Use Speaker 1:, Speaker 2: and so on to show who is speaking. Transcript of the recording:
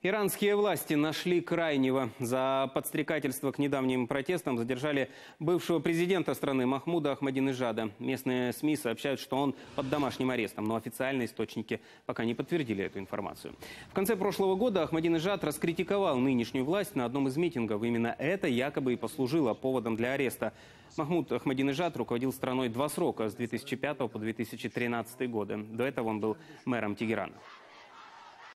Speaker 1: Иранские власти нашли крайнего. За подстрекательство к недавним протестам задержали бывшего президента страны Махмуда Ахмадинежада. Местные СМИ сообщают, что он под домашним арестом, но официальные источники пока не подтвердили эту информацию. В конце прошлого года Ахмадинежад раскритиковал нынешнюю власть на одном из митингов. Именно это якобы и послужило поводом для ареста. Махмуд Ахмадинежад руководил страной два срока с 2005 по 2013 годы. До этого он был мэром Тегерана.